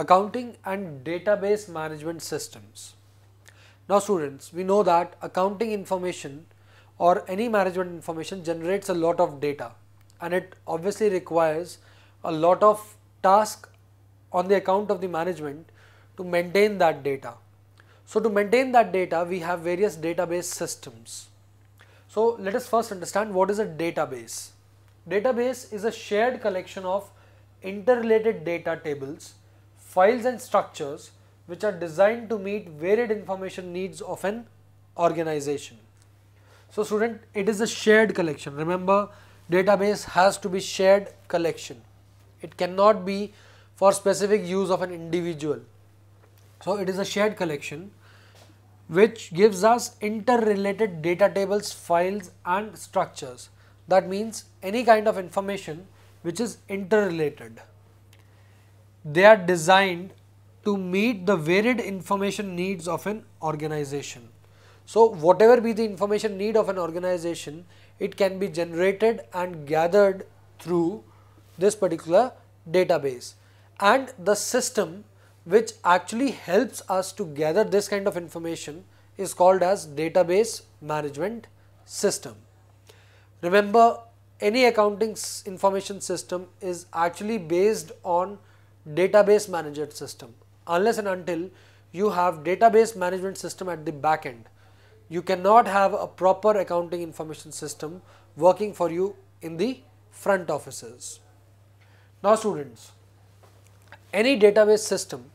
accounting and database management systems. Now students, we know that accounting information or any management information generates a lot of data and it obviously requires a lot of task on the account of the management to maintain that data. So to maintain that data, we have various database systems. So let us first understand what is a database. Database is a shared collection of interrelated data tables, files and structures which are designed to meet varied information needs of an organization. So student, it is a shared collection. Remember, database has to be shared collection. It cannot be for specific use of an individual. So it is a shared collection which gives us interrelated data tables, files and structures. That means any kind of information which is interrelated. They are designed to meet the varied information needs of an organization. So, whatever be the information need of an organization, it can be generated and gathered through this particular database and the system which actually helps us to gather this kind of information is called as database management system. Remember any accounting information system is actually based on database management system unless and until you have database management system at the back end. You cannot have a proper accounting information system working for you in the front offices. Now students, any database system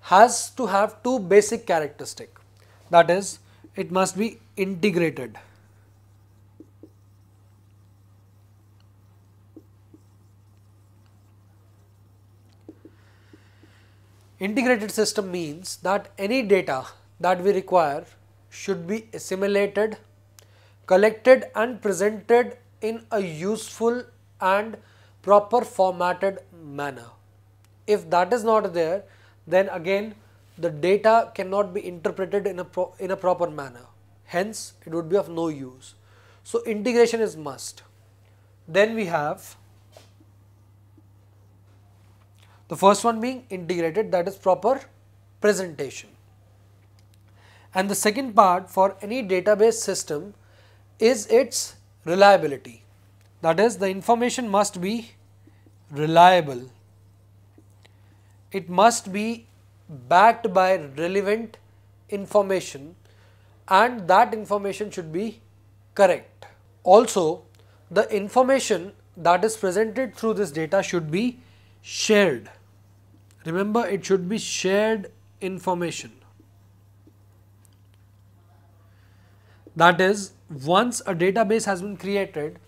has to have two basic characteristic that is it must be integrated. Integrated system means that any data that we require should be assimilated, collected and presented in a useful and proper formatted manner. If that is not there, then again the data cannot be interpreted in a, in a proper manner. Hence, it would be of no use. So, integration is must. Then we have the first one being integrated that is proper presentation. And the second part for any database system is its reliability. That is the information must be reliable. It must be backed by relevant information and that information should be correct. Also, the information that is presented through this data should be shared. Remember, it should be shared information. That is, once a database has been created,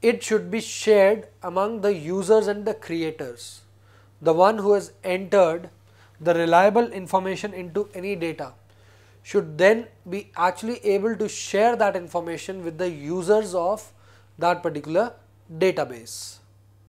it should be shared among the users and the creators. The one who has entered the reliable information into any data should then be actually able to share that information with the users of that particular database.